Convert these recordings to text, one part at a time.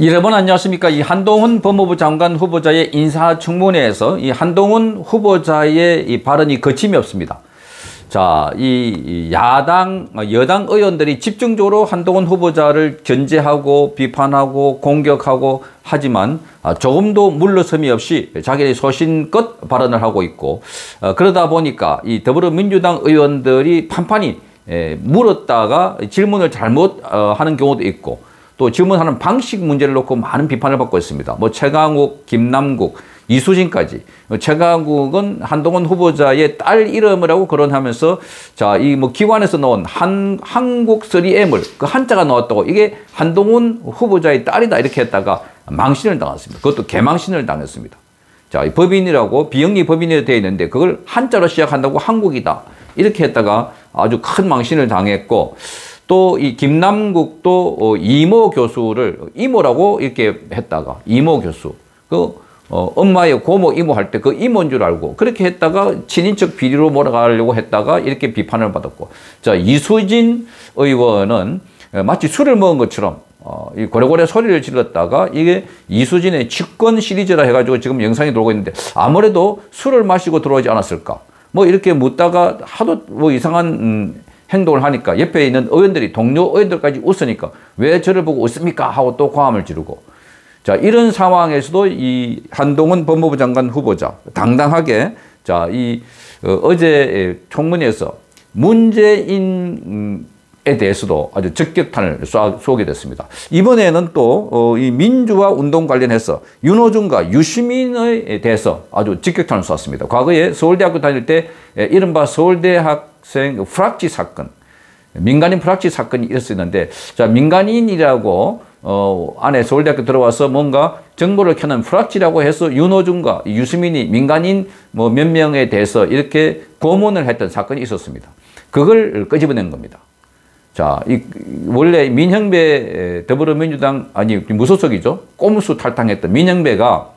여러분 안녕하십니까. 이 한동훈 법무부 장관 후보자의 인사청문회에서 이 한동훈 후보자의 이 발언이 거침이 없습니다. 자, 이 야당, 여당 의원들이 집중적으로 한동훈 후보자를 견제하고 비판하고 공격하고 하지만 아, 조금도 물러섬이 없이 자기의 소신껏 발언을 하고 있고 어, 그러다 보니까 이 더불어민주당 의원들이 판판이 물었다가 질문을 잘못 어, 하는 경우도 있고 또 질문하는 방식 문제를 놓고 많은 비판을 받고 있습니다. 뭐 최강욱, 김남국, 이수진까지 최강욱은 한동훈 후보자의 딸 이름을 하고 거론하면서 자 이 뭐 기관에서 나온 한 한국 3M을 그 한자가 나왔다고 이게 한동훈 후보자의 딸이다 이렇게 했다가 망신을 당했습니다. 그것도 개망신을 당했습니다. 자, 이 법인이라고 비영리 법인이 되어 있는데 그걸 한자로 시작한다고 한국이다 이렇게 했다가 아주 큰 망신을 당했고 또 이 김남국도 어, 이모 교수를 이모라고 이렇게 했다가 이모 교수. 그 어, 엄마의 고모 이모 할 때 그 이모인 줄 알고 그렇게 했다가 친인척 비리로 몰아가려고 했다가 이렇게 비판을 받았고. 자 이수진 의원은 마치 술을 먹은 것처럼 어, 이 고래고래 소리를 질렀다가 이게 이수진의 직권 시리즈라 해가지고 지금 영상이 돌고 있는데 아무래도 술을 마시고 들어오지 않았을까. 뭐 이렇게 묻다가 하도 뭐 이상한 음, 행동을 하니까 옆에 있는 의원들이 동료 의원들까지 웃으니까 왜 저를 보고 웃습니까? 하고 또 고함을 지르고. 자, 이런 상황에서도 이 한동훈 법무부 장관 후보자 당당하게 자, 이 어, 제 총문회에서 문재인에 대해서도 아주 적격탄을 쏘게 됐습니다. 이번에는 또이 어, 민주화 운동 관련해서 윤호중과 유시민에 대해서 아주 적격탄을 쏘았습니다. 과거에 서울대학교 다닐 때 이른바 서울대 학생 프락지 사건, 민간인 프락지 사건이 있었는데, 자, 민간인이라고 어, 안에 서울대학교 들어와서 뭔가 정보를 켜는 프락치라고 해서 윤호중과 유수민이 민간인 뭐 몇 명에 대해서 이렇게 고문을 했던 사건이 있었습니다. 그걸 끄집어낸 겁니다. 자, 이, 원래 민형배 더불어민주당, 아니, 무소속이죠. 꼼수 탈당했던 민형배가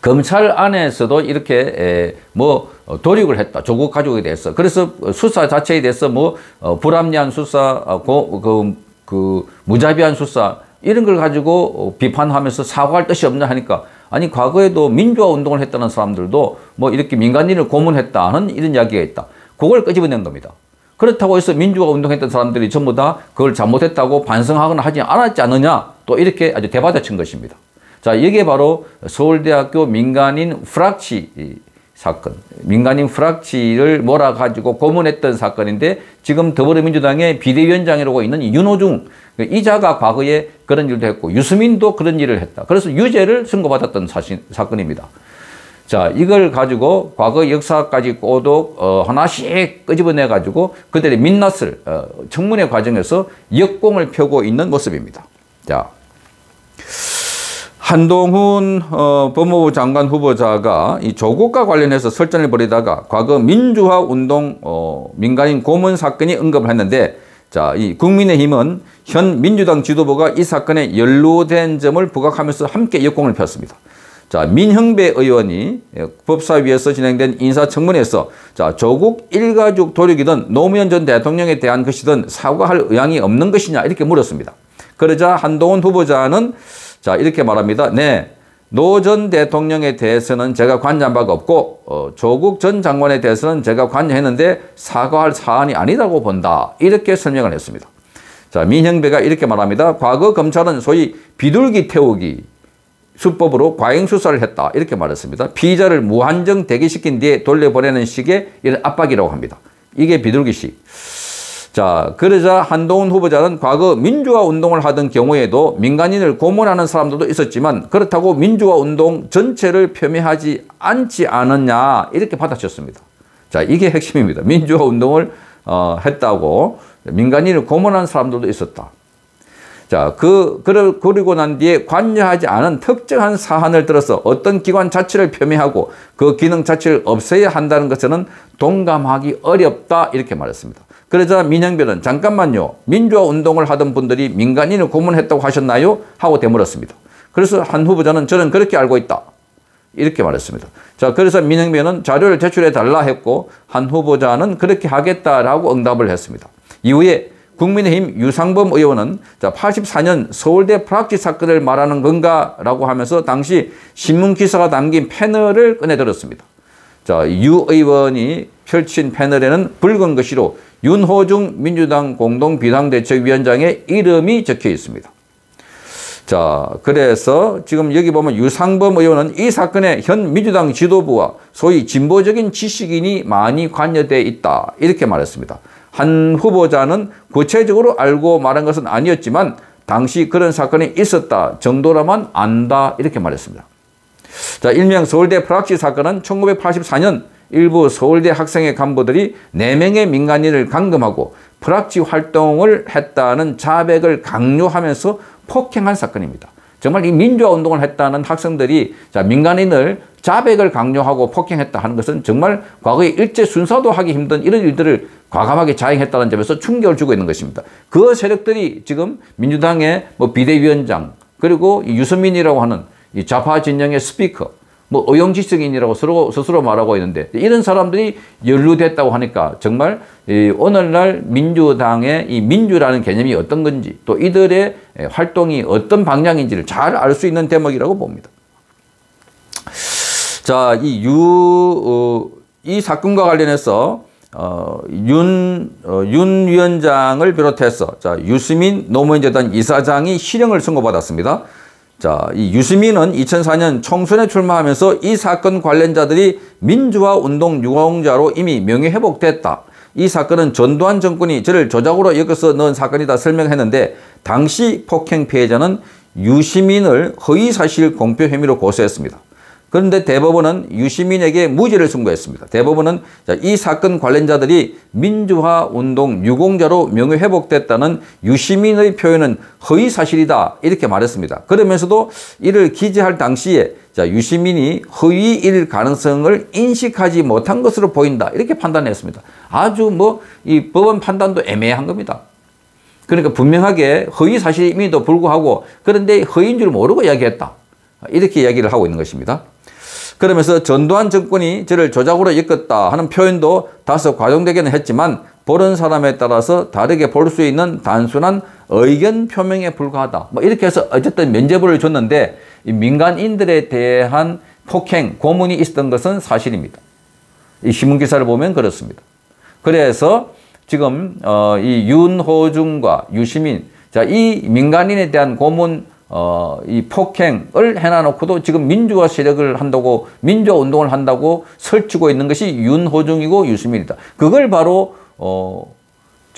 검찰 안에서도 이렇게 에, 뭐 도륙을 했다. 조국 가족에 대해서. 그래서 수사 자체에 대해서 뭐 어, 불합리한 수사, 어, 고, 그, 그 무자비한 수사 이런 걸 가지고 어, 비판하면서 사과할 뜻이 없냐 하니까 아니 과거에도 민주화 운동을 했다는 사람들도 뭐 이렇게 민간인을 고문했다는 이런 이야기가 있다. 그걸 끄집어낸 겁니다. 그렇다고 해서 민주화 운동했던 사람들이 전부 다 그걸 잘못했다고 반성하거나 하지 않았지 않느냐 또 이렇게 아주 대받아친 것입니다. 자, 이게 바로 서울대학교 민간인 프락치 사건, 민간인 프락치를 몰아가지고 고문했던 사건인데 지금 더불어민주당의 비대위원장이라고 있는 윤호중 이자가 과거에 그런 일도 했고 유수민도 그런 일을 했다. 그래서 유죄를 선고받았던 사실, 사건입니다. 자, 이걸 가지고 과거 역사까지 꼬독 어, 하나씩 끄집어내 가지고 그들의 민낯을 어, 청문회 과정에서 역공을 펴고 있는 모습입니다. 자, 한동훈 어, 법무부 장관 후보자가 이 조국과 관련해서 설전을 벌이다가 과거 민주화 운동 어, 민간인 고문 사건이 언급을 했는데 자, 이 국민의힘은 현 민주당 지도부가 이 사건에 연루된 점을 부각하면서 함께 역공을 폈습니다. 자, 민형배 의원이 법사위에서 진행된 인사청문회에서 자, 조국 일가족 도륙이든 노무현 전 대통령에 대한 것이든 사과할 의향이 없는 것이냐 이렇게 물었습니다. 그러자 한동훈 후보자는 자, 이렇게 말합니다. 네. 노 전 대통령에 대해서는 제가 관여한 바가 없고 어, 조국 전 장관에 대해서는 제가 관여했는데 사과할 사안이 아니라고 본다. 이렇게 설명을 했습니다. 자, 민형배가 이렇게 말합니다. 과거 검찰은 소위 비둘기 태우기 수법으로 과잉 수사를 했다. 이렇게 말했습니다. 피의자를 무한정 대기시킨 뒤에 돌려보내는 식의 이런 압박이라고 합니다. 이게 비둘기식. 자, 그러자 한동훈 후보자는 과거 민주화 운동을 하던 경우에도 민간인을 고문하는 사람들도 있었지만 그렇다고 민주화 운동 전체를 폄훼하지 않지 않았냐 이렇게 받아쳤습니다. 자, 이게 핵심입니다. 민주화 운동을 어, 했다고 민간인을 고문하는 사람들도 있었다. 자, 그, 그리고 난 뒤에 관여하지 않은 특정한 사안을 들어서 어떤 기관 자체를 폄훼하고 그 기능 자체를 없애야 한다는 것은 동감하기 어렵다. 이렇게 말했습니다. 그러자 민영변은 잠깐만요. 민주화 운동을 하던 분들이 민간인을 고문했다고 하셨나요? 하고 되물었습니다. 그래서 한 후보자는 저는 그렇게 알고 있다. 이렇게 말했습니다. 자, 그래서 민영변은 자료를 제출해 달라 했고 한 후보자는 그렇게 하겠다라고 응답을 했습니다. 이후에 국민의힘 유상범 의원은 자 84년 서울대 프락치 사건을 말하는 건가라고 하면서 당시 신문 기사가 담긴 패널을 꺼내들었습니다. 자, 유 의원이 펼친 패널에는 붉은 글씨로 윤호중 민주당 공동 비상대책위원장의 이름이 적혀 있습니다. 자, 그래서 지금 여기 보면 유상범 의원은 이 사건에 현 민주당 지도부와 소위 진보적인 지식인이 많이 관여돼 있다. 이렇게 말했습니다. 한 후보자는 구체적으로 알고 말한 것은 아니었지만 당시 그런 사건이 있었다 정도라만 안다. 이렇게 말했습니다. 자, 일명 서울대 프락시 사건은 1984년 일부 서울대 학생의 간부들이 4명의 민간인을 감금하고 프락치 활동을 했다는 자백을 강요하면서 폭행한 사건입니다. 정말 이 민주화 운동을 했다는 학생들이 자 민간인을 자백을 강요하고 폭행했다 하는 것은 정말 과거에 일제 순사도 하기 힘든 이런 일들을 과감하게 자행했다는 점에서 충격을 주고 있는 것입니다. 그 세력들이 지금 민주당의 뭐 비대위원장 그리고 유승민이라고 하는 이 좌파 진영의 스피커 뭐 의용지성인이라고 스스로, 스스로 말하고 있는데 이런 사람들이 연루됐다고 하니까 정말 이 오늘날 민주당의 이 민주라는 개념이 어떤 건지 또 이들의 활동이 어떤 방향인지를 잘 알 수 있는 대목이라고 봅니다. 자, 이 유, 어, 이 사건과 관련해서 어, 윤, 어, 윤 위원장을 비롯해서 자, 유시민 노무현재단 이사장이 실형을 선고받았습니다. 자, 이 유시민은 2004년 총선에 출마하면서 이 사건 관련자들이 민주화 운동 유공자로 이미 명예 회복됐다. 이 사건은 전두환 정권이 저를 조작으로 엮어서 넣은 사건이다 설명했는데 당시 폭행 피해자는 유시민을 허위사실 공표 혐의로 고소했습니다. 그런데 대법원은 유시민에게 무죄를 선고했습니다. 대법원은 이 사건 관련자들이 민주화 운동 유공자로 명예회복됐다는 유시민의 표현은 허위사실이다 이렇게 말했습니다. 그러면서도 이를 기재할 당시에 자, 유시민이 허위일 가능성을 인식하지 못한 것으로 보인다 이렇게 판단했습니다. 아주 뭐 이 법원 판단도 애매한 겁니다. 그러니까 분명하게 허위 사실임에도 불구하고 그런데 허위인 줄 모르고 이야기했다. 이렇게 이야기를 하고 있는 것입니다. 그러면서 전두환 정권이 저를 조작으로 이끌었다 하는 표현도 다소 과정되기는 했지만 보는 사람에 따라서 다르게 볼 수 있는 단순한 의견 표명에 불과하다. 뭐 이렇게 해서 어쨌든 면죄부를 줬는데 민간인들에 대한 폭행, 고문이 있었던 것은 사실입니다. 이 신문기사를 보면 그렇습니다. 그래서 지금 어, 이 윤호중과 유시민, 자, 이 민간인에 대한 고문 어, 이 폭행을 해놔놓고도 지금 민주화 세력을 한다고, 민주화 운동을 한다고 설치고 있는 것이 윤호중이고 유시민이다. 그걸 바로, 어,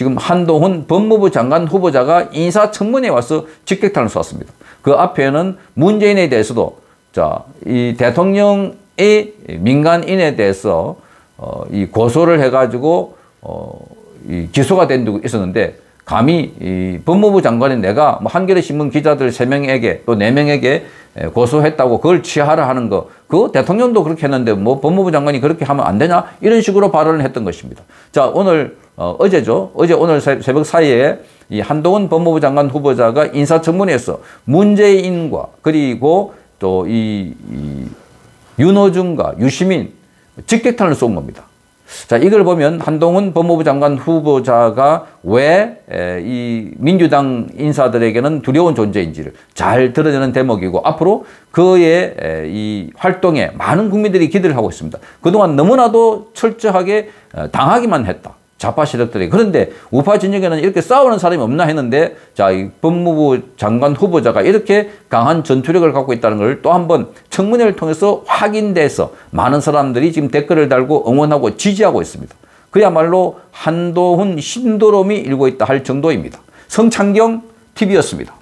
지금 한동훈 법무부 장관 후보자가 인사청문회에 와서 직격탄을 쐈습니다. 그 앞에는 문재인에 대해서도, 자, 이 대통령의 민간인에 대해서, 어, 이 고소를 해가지고, 어, 이 기소가 된 적이 있었는데, 감히 이 법무부 장관인 내가 뭐 한겨레 신문 기자들 세명에게또 네명에게 고소했다고 그걸 취하라 하는 거, 그 대통령도 그렇게 했는데 뭐 법무부 장관이 그렇게 하면 안 되냐? 이런 식으로 발언을 했던 것입니다. 자, 오늘, 어, 어제죠. 어제 오늘 새벽 사이에 이 한동훈 법무부 장관 후보자가 인사청문회에서 문재인과 그리고 또이 이 윤호중과 유시민 직격탄을 쏜 겁니다. 자, 이걸 보면 한동훈 법무부 장관 후보자가 왜 이 민주당 인사들에게는 두려운 존재인지를 잘 드러내는 대목이고 앞으로 그의 이 활동에 많은 국민들이 기대를 하고 있습니다. 그동안 너무나도 철저하게 어, 당하기만 했다. 좌파 세력들이. 그런데 우파 진영에는 이렇게 싸우는 사람이 없나 했는데 자, 이 법무부 장관 후보자가 이렇게 강한 전투력을 갖고 있다는 걸 또 한 번 청문회를 통해서 확인돼서 많은 사람들이 지금 댓글을 달고 응원하고 지지하고 있습니다. 그야말로 한도훈 신도롬이 일고 있다 할 정도입니다. 성창경 TV였습니다.